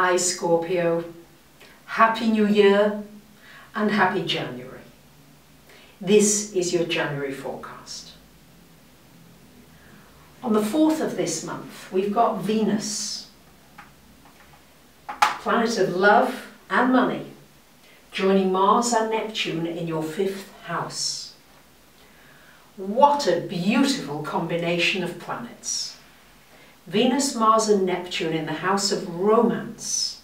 Hi Scorpio, Happy New Year and Happy January. This is your January forecast. On the 4th of this month, we've got Venus, planet of love and money, joining Mars and Neptune in your fifth house. What a beautiful combination of planets. Venus, Mars and Neptune in the house of romance,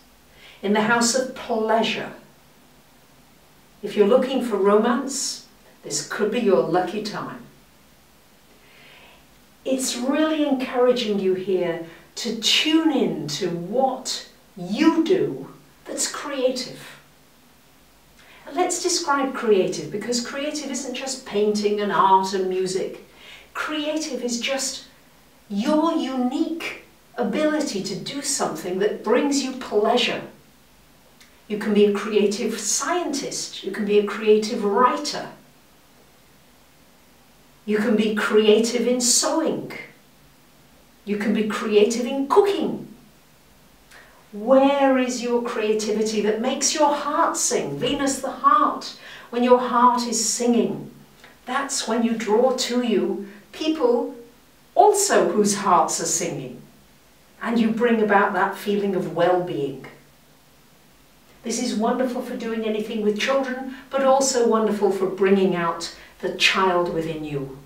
in the house of pleasure. If you're looking for romance, this could be your lucky time. It's really encouraging you here to tune in to what you do that's creative. Let's describe creative because creative isn't just painting and art and music. Creative is just your unique ability to do something that brings you pleasure. You can be a creative scientist, you can be a creative writer, you can be creative in sewing, you can be creative in cooking. Where is your creativity that makes your heart sing? Venus the heart. When your heart is singing, that's when you draw to you people also whose hearts are singing, and you bring about that feeling of well-being. This is wonderful for doing anything with children, but also wonderful for bringing out the child within you.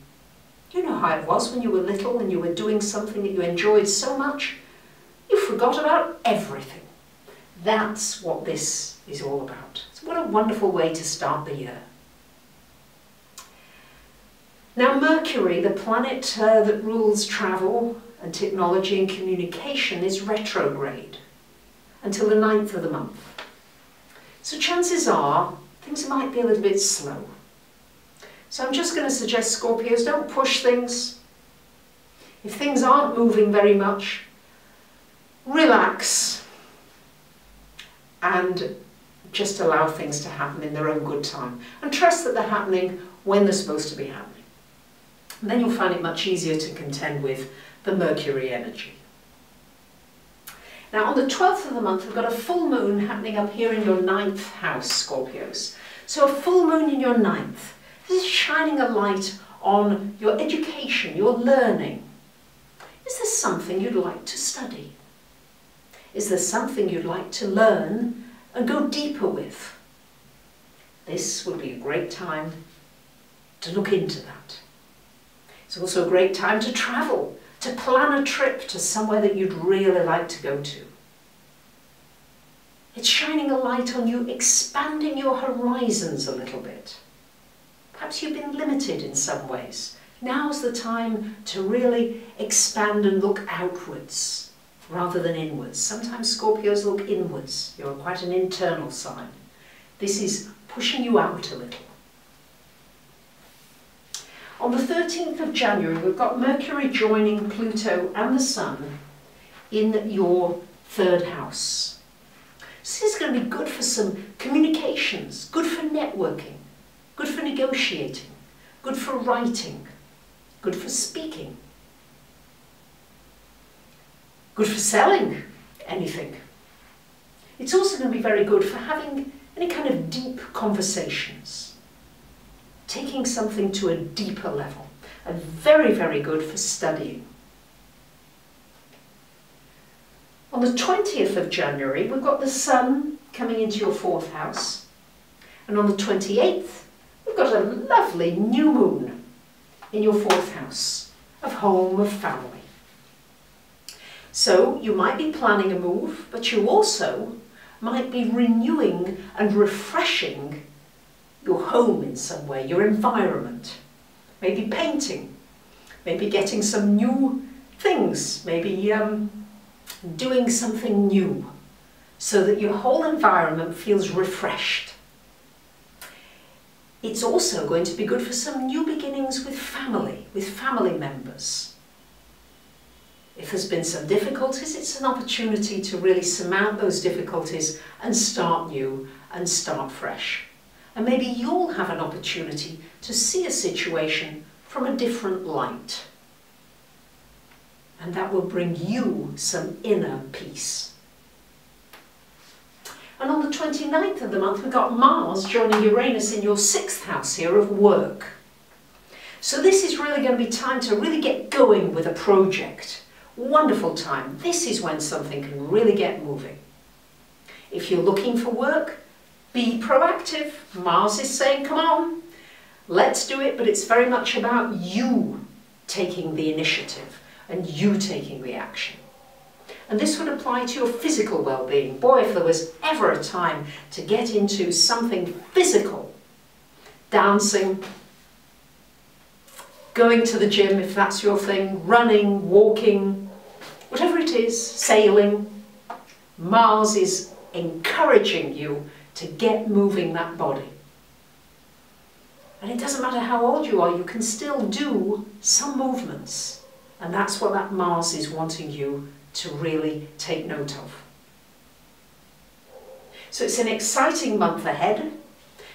You know how it was when you were little and you were doing something that you enjoyed so much, you forgot about everything. That's what this is all about. So what a wonderful way to start the year. Now Mercury, the planet uh, that rules travel and technology and communication, is retrograde until the 9th of the month. So chances are things might be a little bit slow. So I'm just going to suggest Scorpios, don't push things. If things aren't moving very much, relax and just allow things to happen in their own good time. And trust that they're happening when they're supposed to be happening. And then you'll find it much easier to contend with the Mercury energy. Now on the 12th of the month we've got a full moon happening up here in your ninth house, Scorpios. So a full moon in your ninth. This is shining a light on your education, your learning. Is there something you'd like to study? Is there something you'd like to learn and go deeper with? This would be a great time to look into that. It's also a great time to travel, to plan a trip to somewhere that you'd really like to go to. It's shining a light on you, expanding your horizons a little bit. Perhaps you've been limited in some ways. Now's the time to really expand and look outwards rather than inwards. Sometimes Scorpios look inwards. You're quite an internal sign. This is pushing you out a little. On the 13th of January, we've got Mercury joining Pluto and the Sun in your third house. This is going to be good for some communications, good for networking, good for negotiating, good for writing, good for speaking, good for selling anything. It's also going to be very good for having any kind of deep conversations taking something to a deeper level. And very, very good for studying. On the 20th of January, we've got the sun coming into your fourth house. And on the 28th, we've got a lovely new moon in your fourth house of home, of family. So you might be planning a move, but you also might be renewing and refreshing your home in some way, your environment. Maybe painting, maybe getting some new things, maybe um, doing something new so that your whole environment feels refreshed. It's also going to be good for some new beginnings with family, with family members. If there's been some difficulties, it's an opportunity to really surmount those difficulties and start new and start fresh. And maybe you'll have an opportunity to see a situation from a different light. And that will bring you some inner peace. And on the 29th of the month, we've got Mars joining Uranus in your sixth house here of work. So this is really going to be time to really get going with a project. Wonderful time. This is when something can really get moving. If you're looking for work, be proactive. Mars is saying, come on, let's do it, but it's very much about you taking the initiative and you taking the action. And this would apply to your physical well-being. Boy, if there was ever a time to get into something physical, dancing, going to the gym if that's your thing, running, walking, whatever it is, sailing, Mars is encouraging you to get moving that body. And it doesn't matter how old you are, you can still do some movements. And that's what that Mars is wanting you to really take note of. So it's an exciting month ahead.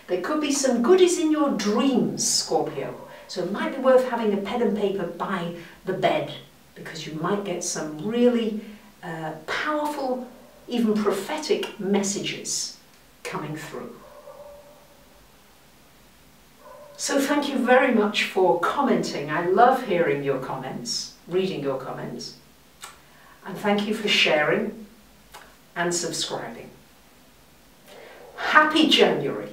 There could be some goodies in your dreams, Scorpio. So it might be worth having a pen and paper by the bed because you might get some really uh, powerful, even prophetic messages coming through. So thank you very much for commenting. I love hearing your comments, reading your comments. And thank you for sharing and subscribing. Happy January!